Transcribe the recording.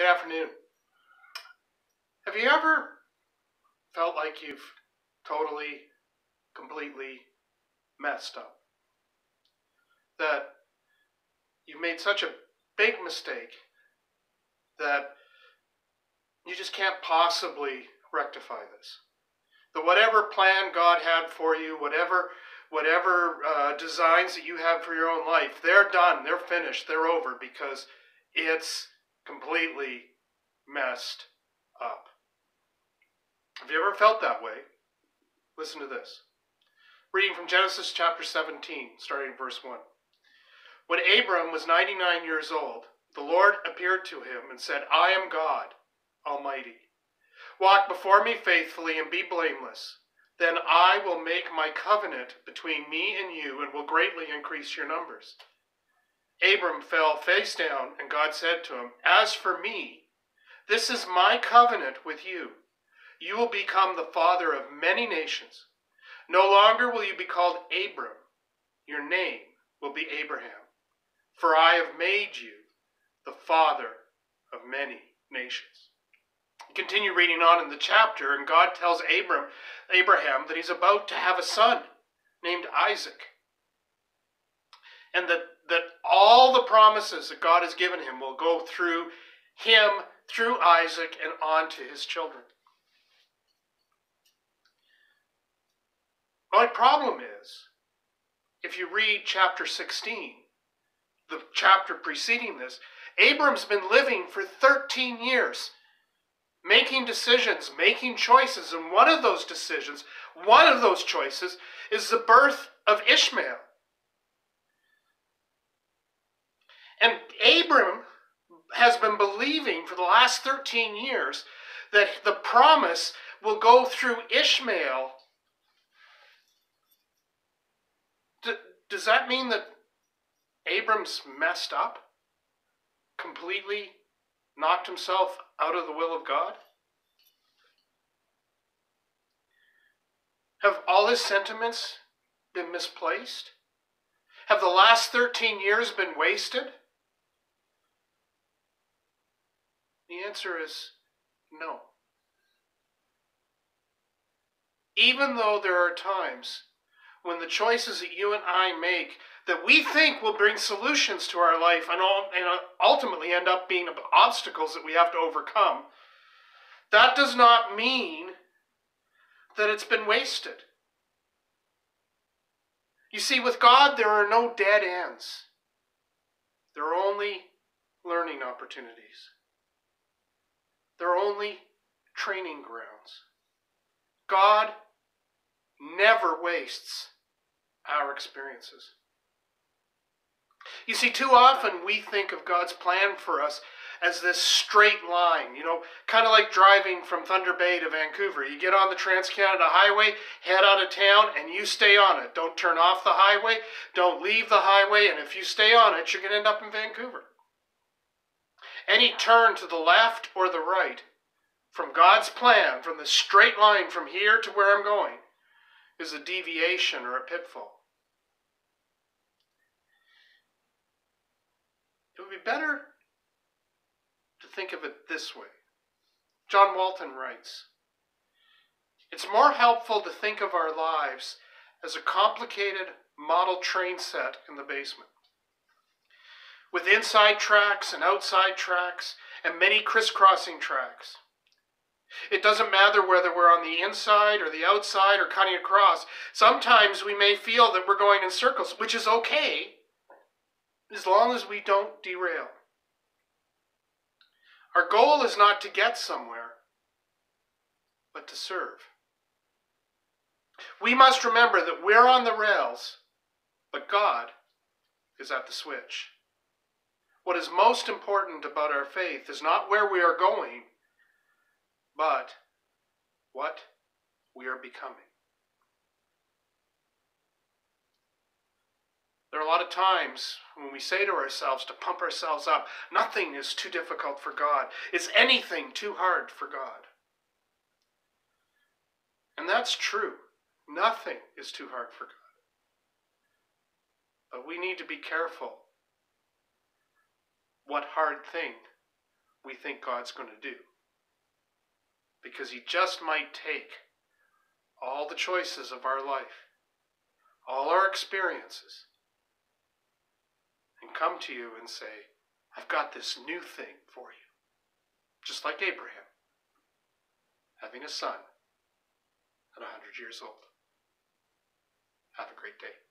Good afternoon. Have you ever felt like you've totally, completely messed up? That you've made such a big mistake that you just can't possibly rectify this. That whatever plan God had for you, whatever whatever uh, designs that you have for your own life, they're done, they're finished, they're over because it's completely messed up. Have you ever felt that way? Listen to this. Reading from Genesis chapter 17, starting verse 1. When Abram was 99 years old, the Lord appeared to him and said, I am God Almighty. Walk before me faithfully and be blameless. Then I will make my covenant between me and you and will greatly increase your numbers. Abram fell face down, and God said to him, As for me, this is my covenant with you. You will become the father of many nations. No longer will you be called Abram. Your name will be Abraham. For I have made you the father of many nations. Continue reading on in the chapter, and God tells Abram, Abraham that he's about to have a son named Isaac. And that, that all the promises that God has given him will go through him, through Isaac, and on to his children. My problem is, if you read chapter 16, the chapter preceding this, Abram's been living for 13 years, making decisions, making choices, and one of those decisions, one of those choices, is the birth of Ishmael. And Abram has been believing for the last 13 years that the promise will go through Ishmael. D- does that mean that Abram's messed up? Completely knocked himself out of the will of God? Have all his sentiments been misplaced? Have the last 13 years been wasted? The answer is no. Even though there are times when the choices that you and I make that we think will bring solutions to our life and, and uh, ultimately end up being obstacles that we have to overcome, that does not mean that it's been wasted. You see, with God, there are no dead ends, there are only learning opportunities. They're only training grounds. God never wastes our experiences. You see, too often we think of God's plan for us as this straight line, you know, kind of like driving from Thunder Bay to Vancouver. You get on the Trans Canada Highway, head out of town, and you stay on it. Don't turn off the highway, don't leave the highway, and if you stay on it, you're going to end up in Vancouver. Any turn to the left or the right from God's plan, from the straight line from here to where I'm going, is a deviation or a pitfall. It would be better to think of it this way. John Walton writes It's more helpful to think of our lives as a complicated model train set in the basement with inside tracks and outside tracks and many crisscrossing tracks. It doesn't matter whether we're on the inside or the outside or cutting across. Sometimes we may feel that we're going in circles, which is okay as long as we don't derail. Our goal is not to get somewhere, but to serve. We must remember that we're on the rails, but God is at the switch. What is most important about our faith is not where we are going, but what we are becoming. There are a lot of times when we say to ourselves to pump ourselves up, nothing is too difficult for God. Is anything too hard for God? And that's true. Nothing is too hard for God. But we need to be careful what hard thing we think God's going to do. Because He just might take all the choices of our life, all our experiences, and come to you and say, I've got this new thing for you. Just like Abraham, having a son at a 100 years old. Have a great day.